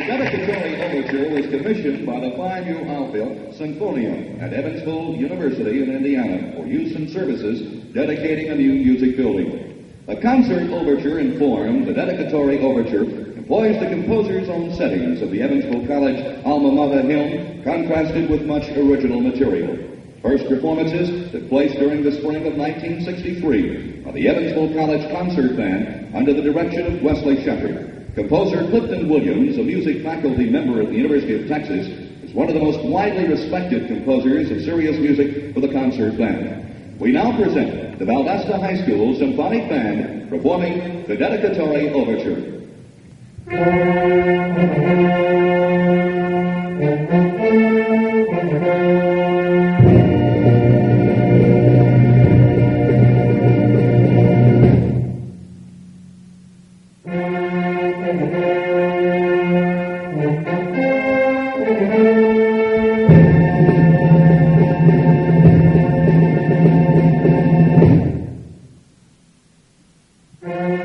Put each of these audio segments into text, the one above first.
The dedicatory overture was commissioned by the 5U outfit at Evansville University in Indiana for use in services dedicating a new music building. The concert overture informed the dedicatory overture employs the composer's own settings of the Evansville College alma mater hymn contrasted with much original material. First performances took place during the spring of 1963 by the Evansville College Concert Band under the direction of Wesley Shepard. Composer Clifton Williams, a music faculty member at the University of Texas, is one of the most widely respected composers of serious music for the concert band. We now present the Valdosta High School Symphonic Band performing the dedicatory overture.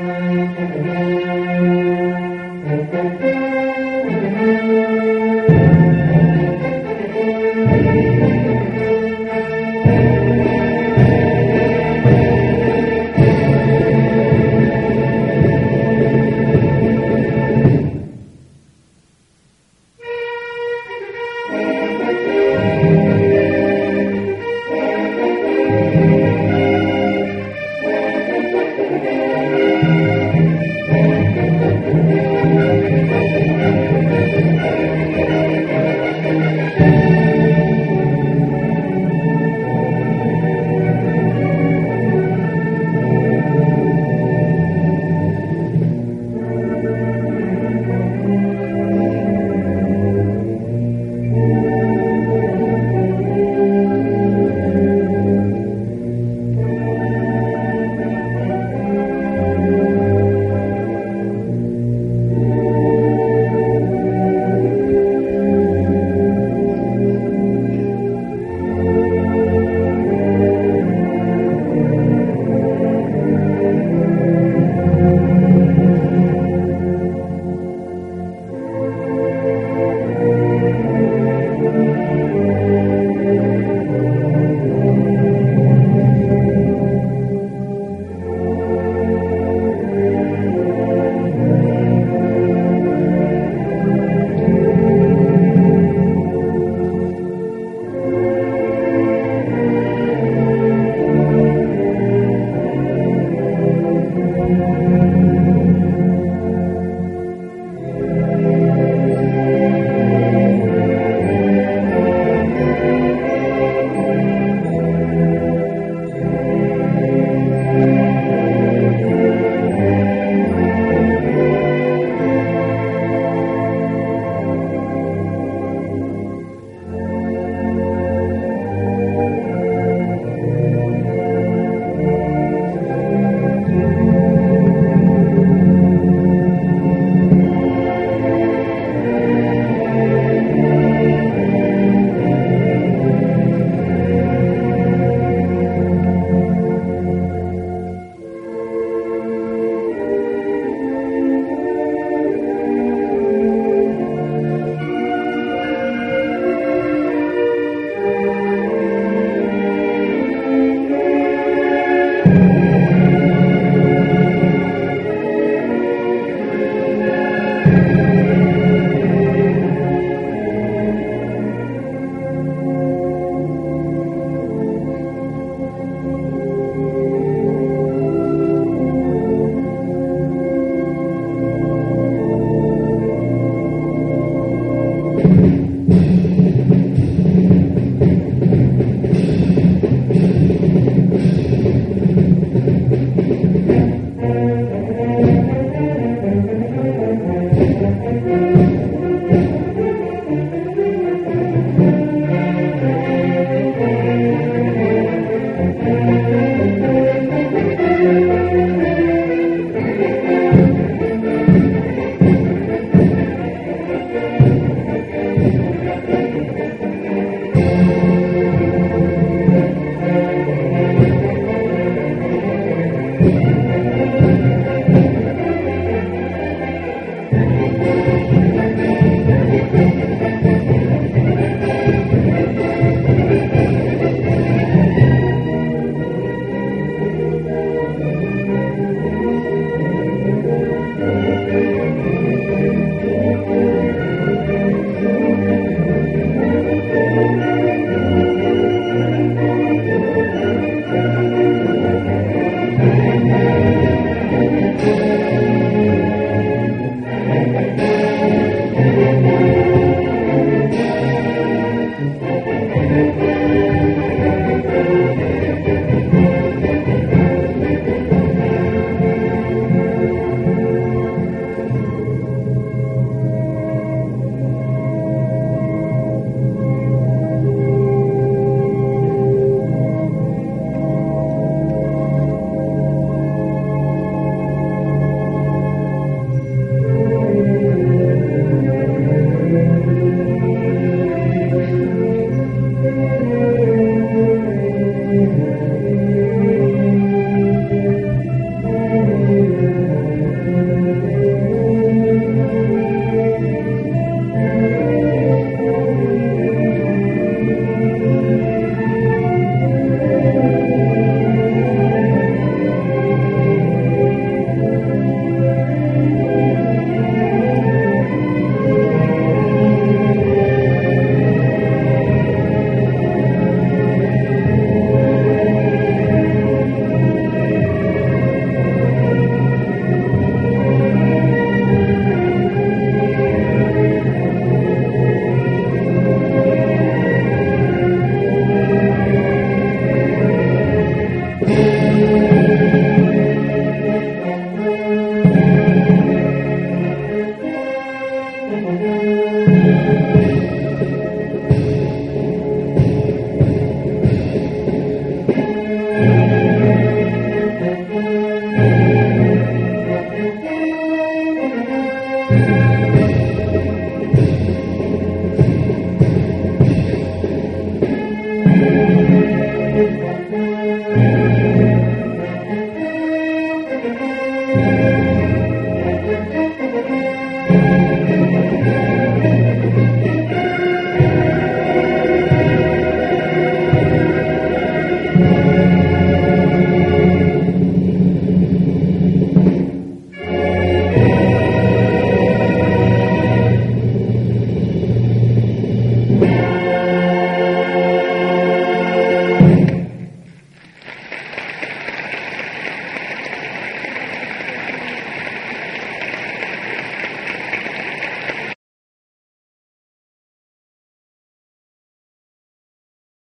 Música